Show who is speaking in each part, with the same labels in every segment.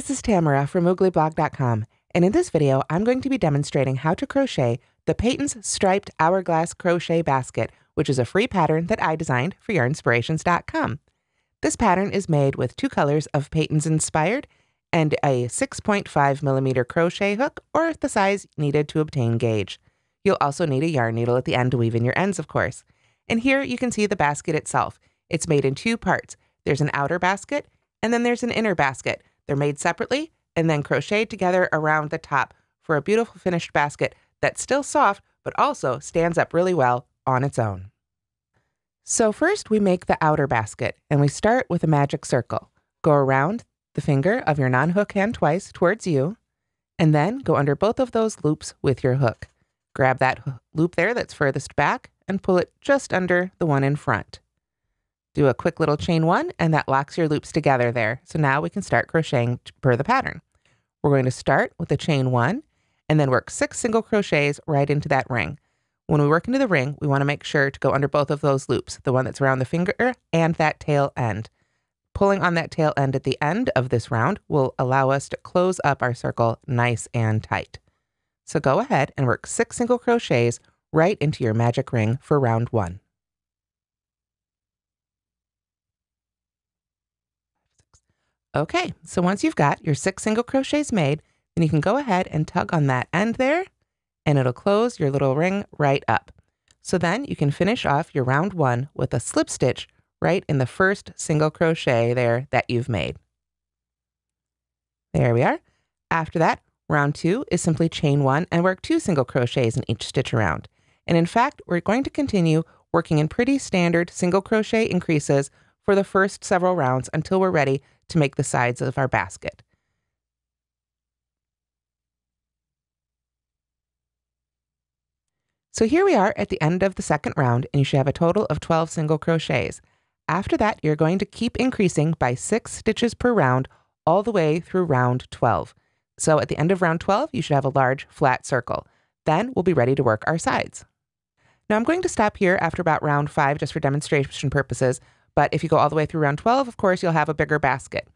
Speaker 1: This is Tamara from mooglyblog.com, and in this video, I'm going to be demonstrating how to crochet the Patons Striped Hourglass Crochet Basket, which is a free pattern that I designed for yarnspirations.com. This pattern is made with two colors of Patons Inspired and a 6.5 millimeter crochet hook, or the size needed to obtain gauge. You'll also need a yarn needle at the end to weave in your ends, of course. And here you can see the basket itself. It's made in two parts. There's an outer basket, and then there's an inner basket. They're made separately and then crocheted together around the top for a beautiful finished basket that's still soft but also stands up really well on its own. So first we make the outer basket and we start with a magic circle. Go around the finger of your non-hook hand twice towards you and then go under both of those loops with your hook. Grab that loop there that's furthest back and pull it just under the one in front. Do a quick little chain one and that locks your loops together there. So now we can start crocheting per the pattern. We're going to start with a chain one and then work six single crochets right into that ring. When we work into the ring, we want to make sure to go under both of those loops, the one that's around the finger and that tail end. Pulling on that tail end at the end of this round will allow us to close up our circle nice and tight. So go ahead and work six single crochets right into your magic ring for round one. Okay, so once you've got your six single crochets made, then you can go ahead and tug on that end there and it'll close your little ring right up. So then you can finish off your round one with a slip stitch right in the first single crochet there that you've made. There we are. After that, round two is simply chain one and work two single crochets in each stitch around. And in fact, we're going to continue working in pretty standard single crochet increases for the first several rounds until we're ready to make the sides of our basket. So here we are at the end of the second round and you should have a total of 12 single crochets. After that, you're going to keep increasing by six stitches per round all the way through round 12. So at the end of round 12, you should have a large flat circle. Then we'll be ready to work our sides. Now I'm going to stop here after about round five just for demonstration purposes, but if you go all the way through round 12, of course, you'll have a bigger basket.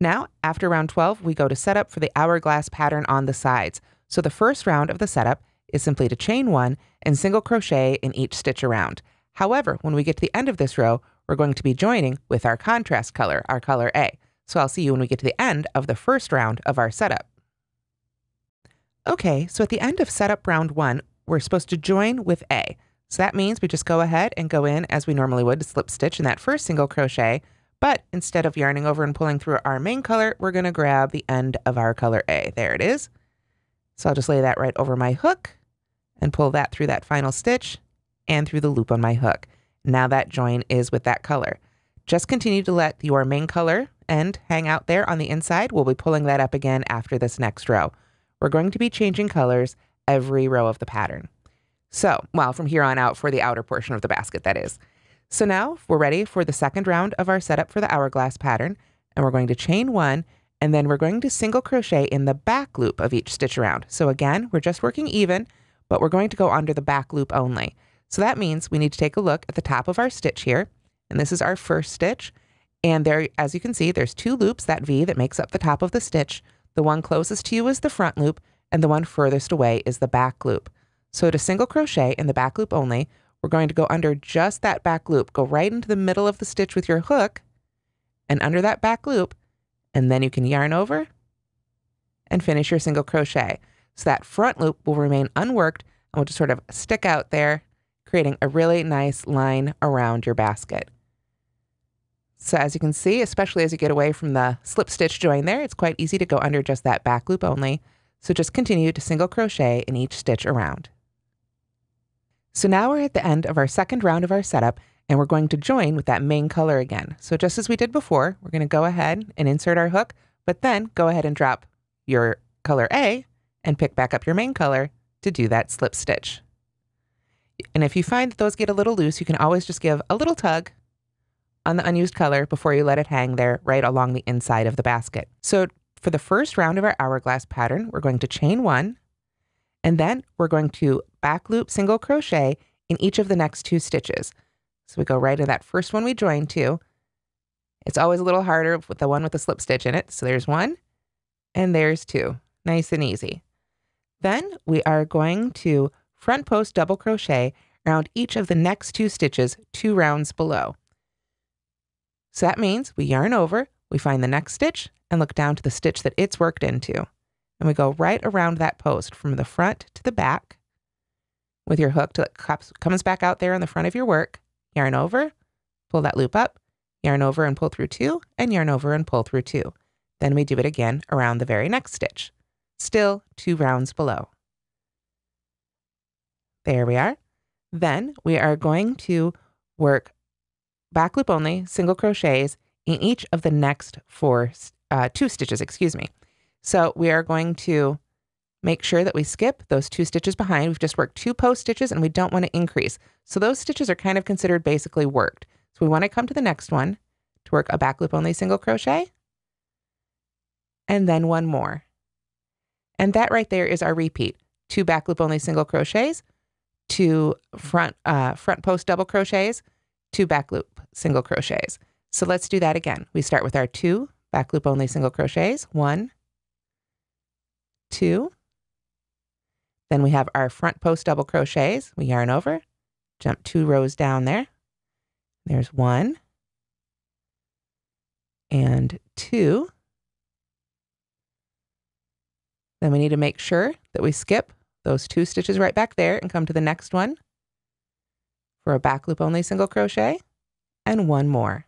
Speaker 1: Now, after round 12, we go to setup for the hourglass pattern on the sides. So the first round of the setup is simply to chain one and single crochet in each stitch around. However, when we get to the end of this row, we're going to be joining with our contrast color, our color A. So I'll see you when we get to the end of the first round of our setup. Okay, so at the end of setup round one, we're supposed to join with A. So that means we just go ahead and go in as we normally would to slip stitch in that first single crochet, but instead of yarning over and pulling through our main color, we're gonna grab the end of our color A. There it is. So I'll just lay that right over my hook and pull that through that final stitch and through the loop on my hook. Now that join is with that color. Just continue to let your main color end hang out there on the inside. We'll be pulling that up again after this next row. We're going to be changing colors every row of the pattern. So, well, from here on out for the outer portion of the basket, that is. So now we're ready for the second round of our setup for the hourglass pattern, and we're going to chain one, and then we're going to single crochet in the back loop of each stitch around. So again, we're just working even, but we're going to go under the back loop only. So that means we need to take a look at the top of our stitch here, and this is our first stitch. And there, as you can see, there's two loops, that V that makes up the top of the stitch. The one closest to you is the front loop, and the one furthest away is the back loop. So to single crochet in the back loop only, we're going to go under just that back loop. Go right into the middle of the stitch with your hook and under that back loop, and then you can yarn over and finish your single crochet. So that front loop will remain unworked and will just sort of stick out there, creating a really nice line around your basket. So as you can see, especially as you get away from the slip stitch join there, it's quite easy to go under just that back loop only. So just continue to single crochet in each stitch around. So now we're at the end of our second round of our setup and we're going to join with that main color again. So just as we did before, we're going to go ahead and insert our hook, but then go ahead and drop your color A and pick back up your main color to do that slip stitch. And if you find that those get a little loose, you can always just give a little tug on the unused color before you let it hang there right along the inside of the basket. So for the first round of our hourglass pattern, we're going to chain one, and then we're going to back loop single crochet in each of the next two stitches. So we go right in that first one we joined to. It's always a little harder with the one with the slip stitch in it. So there's one, And there's two. Nice and easy. Then we are going to front post double crochet around each of the next two stitches two rounds below. So that means we yarn over, we find the next stitch and look down to the stitch that it's worked into. And we go right around that post from the front to the back with your hook till it comes back out there in the front of your work. Yarn over, pull that loop up, yarn over and pull through two, and yarn over and pull through two. Then we do it again around the very next stitch. Still two rounds below. There we are. Then we are going to work back loop only, single crochets in each of the next four, uh, two stitches, excuse me. So we are going to make sure that we skip those two stitches behind. We've just worked two post stitches and we don't want to increase. So those stitches are kind of considered basically worked. So we want to come to the next one to work a back loop only single crochet and then one more. And that right there is our repeat. Two back loop only single crochets, two front uh, front post double crochets, two back loop single crochets. So let's do that again. We start with our two back loop only single crochets, one, two. Then we have our front post double crochets. We yarn over, jump two rows down there. There's one and two. Then we need to make sure that we skip those two stitches right back there and come to the next one for a back loop only single crochet and one more.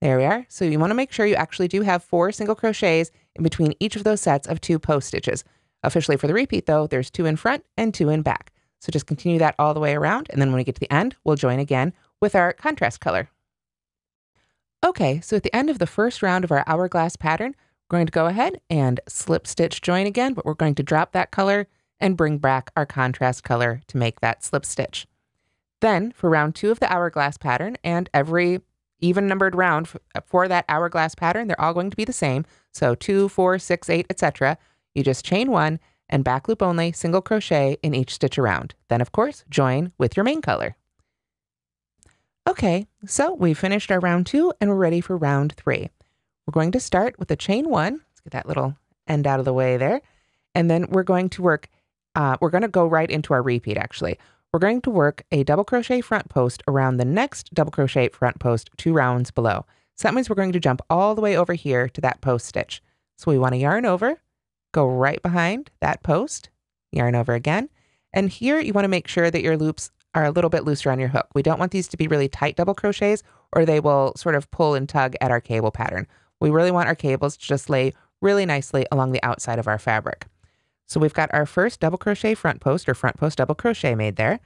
Speaker 1: There we are. So you want to make sure you actually do have four single crochets in between each of those sets of two post stitches. Officially for the repeat though, there's two in front and two in back. So just continue that all the way around. And then when we get to the end, we'll join again with our contrast color. Okay, so at the end of the first round of our hourglass pattern, we're going to go ahead and slip stitch join again, but we're going to drop that color and bring back our contrast color to make that slip stitch. Then for round two of the hourglass pattern and every even numbered round for that hourglass pattern, they're all going to be the same. So two, four, six, eight, etc. You just chain one and back loop only single crochet in each stitch around. Then of course, join with your main color. Okay, so we've finished our round two and we're ready for round three. We're going to start with a chain one. Let's get that little end out of the way there. And then we're going to work, uh, we're going to go right into our repeat actually. We're going to work a double crochet front post around the next double crochet front post two rounds below. So that means we're going to jump all the way over here to that post stitch. So we want to yarn over, go right behind that post, yarn over again. And here you want to make sure that your loops are a little bit looser on your hook. We don't want these to be really tight double crochets or they will sort of pull and tug at our cable pattern. We really want our cables to just lay really nicely along the outside of our fabric. So we've got our first double crochet front post or front post double crochet made there.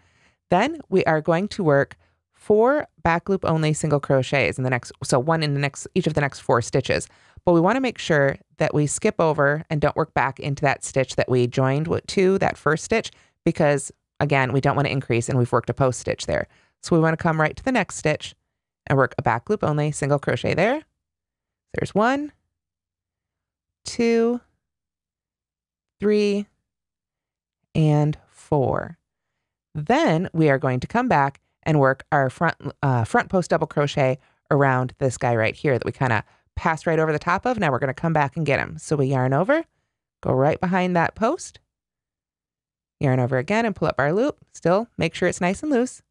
Speaker 1: Then we are going to work four back loop only single crochets in the next, so one in the next, each of the next four stitches. But we want to make sure that we skip over and don't work back into that stitch that we joined to that first stitch, because again, we don't want to increase and we've worked a post stitch there. So we want to come right to the next stitch and work a back loop only single crochet there. There's one, two, three, and four. Then we are going to come back and work our front uh, front post double crochet around this guy right here that we kind of passed right over the top of. Now we're going to come back and get him. So we yarn over, go right behind that post, yarn over again and pull up our loop. Still make sure it's nice and loose,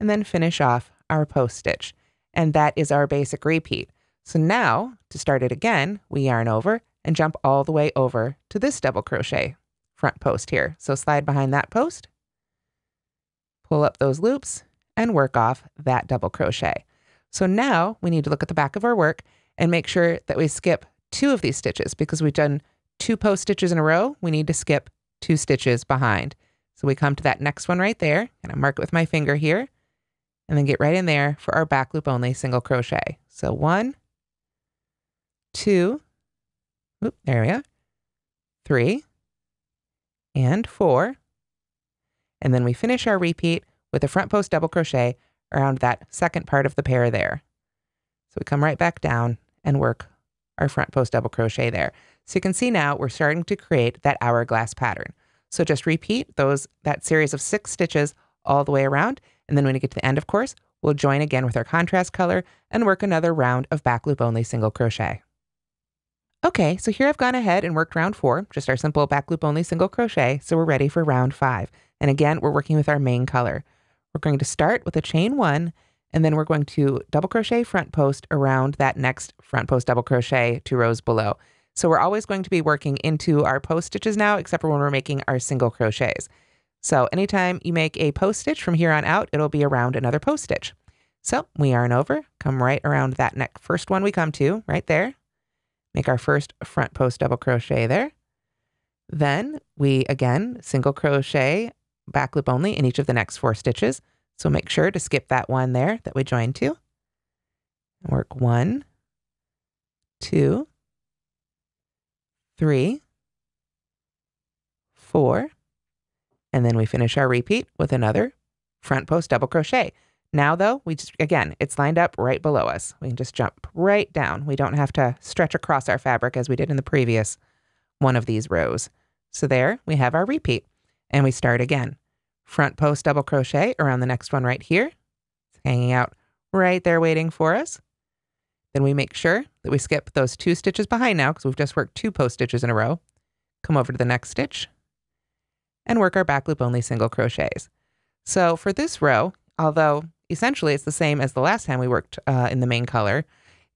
Speaker 1: and then finish off our post stitch. And that is our basic repeat. So now to start it again, we yarn over and jump all the way over to this double crochet front post here. So slide behind that post, pull up those loops and work off that double crochet. So now we need to look at the back of our work and make sure that we skip two of these stitches because we've done two post stitches in a row. We need to skip two stitches behind. So we come to that next one right there and I mark it with my finger here and then get right in there for our back loop only single crochet. So one, two, Oop, there we are. Three and four. And then we finish our repeat with a front post double crochet around that second part of the pair there. So we come right back down and work our front post double crochet there. So you can see now we're starting to create that hourglass pattern. So just repeat those that series of six stitches all the way around. And then when we get to the end, of course, we'll join again with our contrast color and work another round of back loop only single crochet. Okay, so here I've gone ahead and worked round four, just our simple back loop only single crochet. So we're ready for round five. And again, we're working with our main color. We're going to start with a chain one, and then we're going to double crochet front post around that next front post double crochet two rows below. So we're always going to be working into our post stitches now, except for when we're making our single crochets. So anytime you make a post stitch from here on out, it'll be around another post stitch. So we yarn over, come right around that neck first one we come to, right there. Make our first front post double crochet there. Then we again single crochet back loop only in each of the next four stitches. So make sure to skip that one there that we joined to. Work one, two, three, four, and then we finish our repeat with another front post double crochet. Now though, we just, again, it's lined up right below us. We can just jump right down. We don't have to stretch across our fabric as we did in the previous one of these rows. So there we have our repeat and we start again. Front post double crochet around the next one right here. It's hanging out right there waiting for us. Then we make sure that we skip those two stitches behind now because we've just worked two post stitches in a row. Come over to the next stitch and work our back loop only single crochets. So for this row, although essentially it's the same as the last time we worked uh, in the main color,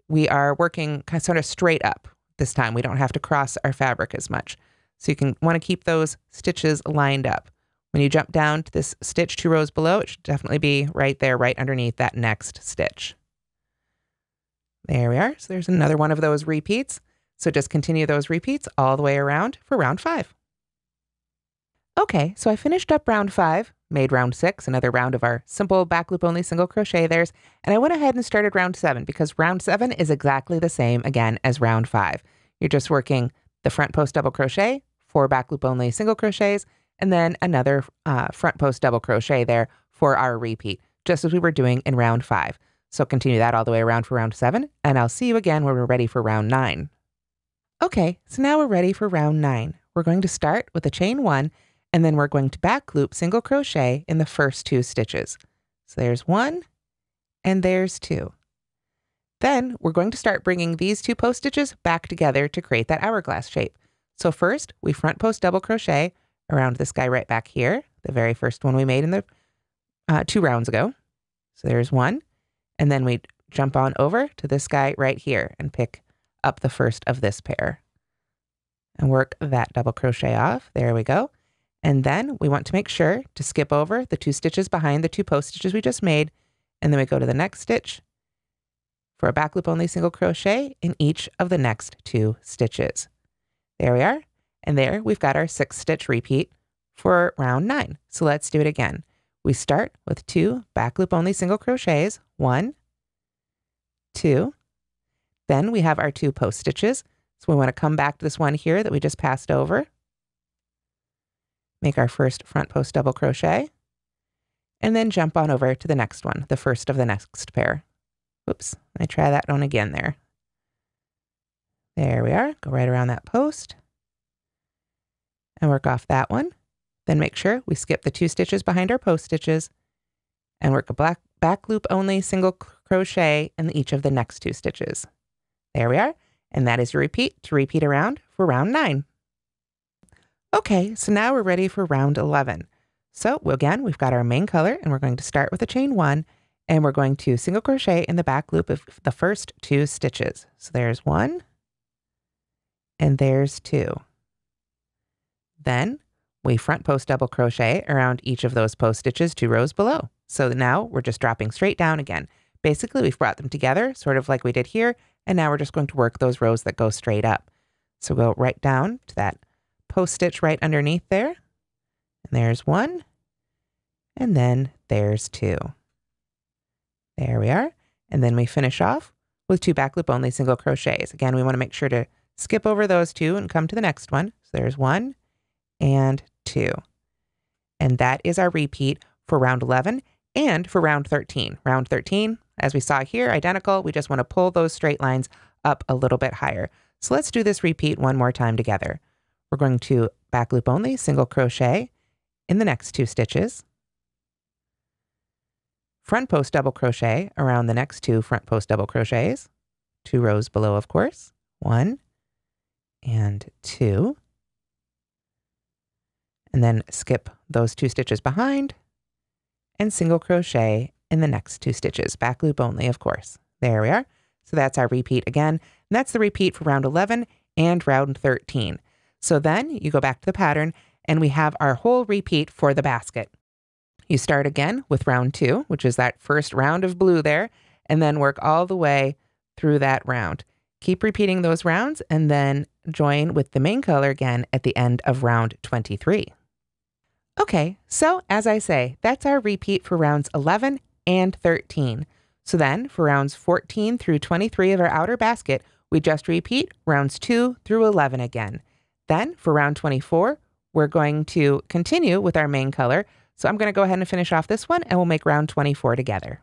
Speaker 1: we are working kind of sort of straight up this time. We don't have to cross our fabric as much. So you can want to keep those stitches lined up. When you jump down to this stitch two rows below, it should definitely be right there, right underneath that next stitch. There we are. So there's another one of those repeats. So just continue those repeats all the way around for round five. Okay, so I finished up round five, made round six, another round of our simple back loop only single crochet there's, and I went ahead and started round seven because round seven is exactly the same again as round five. You're just working the front post double crochet, four back loop only single crochets, and then another uh, front post double crochet there for our repeat, just as we were doing in round five. So continue that all the way around for round seven, and I'll see you again when we're ready for round nine. Okay, so now we're ready for round nine. We're going to start with a chain one, and then we're going to back loop single crochet in the first two stitches. So there's one, and there's two. Then we're going to start bringing these two post stitches back together to create that hourglass shape. So first, we front post double crochet around this guy right back here, the very first one we made in the uh, two rounds ago. So there's one. And then we jump on over to this guy right here and pick up the first of this pair and work that double crochet off. There we go. And then we want to make sure to skip over the two stitches behind the two post stitches we just made. And then we go to the next stitch for a back loop only single crochet in each of the next two stitches. There we are. And there we've got our six stitch repeat for round nine. So let's do it again. We start with two back loop only single crochets, one, two. Then we have our two post stitches. So we want to come back to this one here that we just passed over. Make our first front post double crochet. And then jump on over to the next one, the first of the next pair. Oops, I try that one again there. There we are. Go right around that post and work off that one. Then make sure we skip the two stitches behind our post stitches and work a black back loop only single crochet in each of the next two stitches. There we are. And that is your repeat to repeat around for round nine. Okay, so now we're ready for round 11. So again, we've got our main color and we're going to start with a chain one and we're going to single crochet in the back loop of the first two stitches. So there's one and there's two. Then we front post double crochet around each of those post stitches two rows below. So now we're just dropping straight down again. Basically, we've brought them together, sort of like we did here, and now we're just going to work those rows that go straight up. So go right down to that post stitch right underneath there. And there's one, and then there's two. There we are. And then we finish off with two back loop only single crochets. Again, we want to make sure to skip over those two and come to the next one. So there's one and two. And that is our repeat for round 11 and for round 13. Round 13, as we saw here, identical. We just want to pull those straight lines up a little bit higher. So let's do this repeat one more time together. We're going to back loop only, single crochet in the next two stitches. Front post double crochet around the next two front post double crochets, two rows below, of course. One and two. And then skip those two stitches behind and single crochet in the next two stitches, back loop only, of course. There we are. So that's our repeat again. And that's the repeat for round 11 and round 13. So then you go back to the pattern and we have our whole repeat for the basket. You start again with round two, which is that first round of blue there, and then work all the way through that round. Keep repeating those rounds and then join with the main color again at the end of round 23. Okay, so as I say, that's our repeat for rounds 11 and 13. So then for rounds 14 through 23 of our outer basket, we just repeat rounds 2 through 11 again. Then for round 24, we're going to continue with our main color. So I'm going to go ahead and finish off this one and we'll make round 24 together.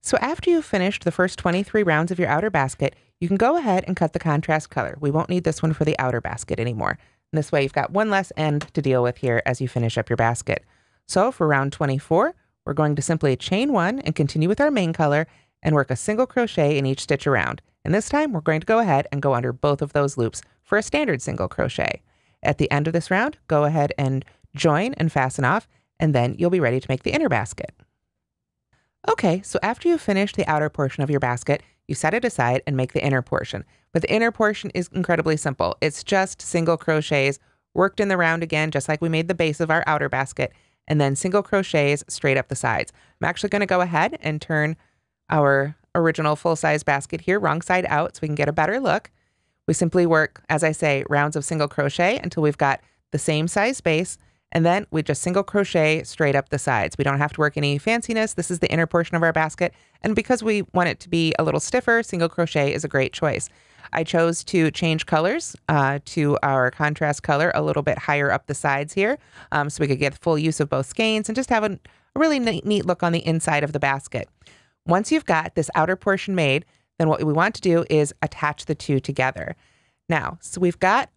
Speaker 1: So after you've finished the first 23 rounds of your outer basket, you can go ahead and cut the contrast color. We won't need this one for the outer basket anymore. And this way you've got one less end to deal with here as you finish up your basket. So for round 24, we're going to simply chain one and continue with our main color and work a single crochet in each stitch around. And this time we're going to go ahead and go under both of those loops for a standard single crochet. At the end of this round, go ahead and join and fasten off, and then you'll be ready to make the inner basket. Okay, so after you've finished the outer portion of your basket, you set it aside and make the inner portion. But the inner portion is incredibly simple. It's just single crochets worked in the round again, just like we made the base of our outer basket, and then single crochets straight up the sides. I'm actually going to go ahead and turn our original full-size basket here wrong side out so we can get a better look. We simply work, as I say, rounds of single crochet until we've got the same size base and then we just single crochet straight up the sides. We don't have to work any fanciness. This is the inner portion of our basket. And because we want it to be a little stiffer, single crochet is a great choice. I chose to change colors uh, to our contrast color a little bit higher up the sides here um, so we could get full use of both skeins and just have a, really neat look on the inside of the basket. Once you've got this outer portion made, then what we want to do is attach the two together. Now, so we've got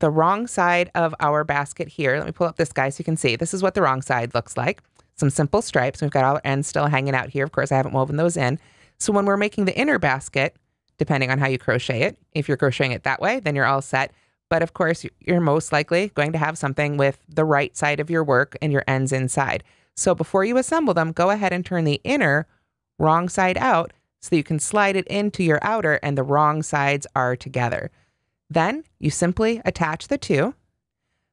Speaker 1: the wrong side of our basket here. Let me pull up this guy so you can see. This is what the wrong side looks like. Some simple stripes. We've got all our ends still hanging out here. Of course, I haven't woven those in. So when we're making the inner basket, depending on how you crochet it, if you're crocheting it that way, then you're all set. But of course, you're most likely going to have something with the right side of your work and your ends inside. So before you assemble them, go ahead and turn the inner wrong side out so that you can slide it into your outer and the wrong sides are together. Then you simply attach the two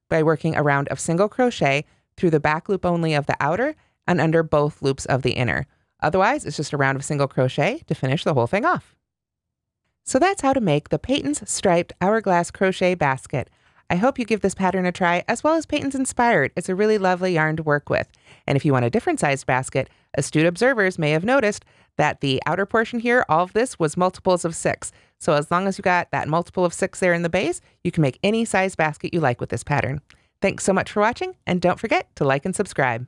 Speaker 1: by working a round of single crochet through the back loop only of the outer and under both loops of the inner. Otherwise, it's just a round of single crochet to finish the whole thing off. So that's how to make the Patons Striped Hourglass Crochet Basket. I hope you give this pattern a try as well as Patons Inspired. It's a really lovely yarn to work with. And if you want a different sized basket, astute observers may have noticed that the outer portion here, all of this was multiples of six. So as long as you got that multiple of six there in the base, you can make any size basket you like with this pattern. Thanks so much for watching, and don't forget to like and subscribe.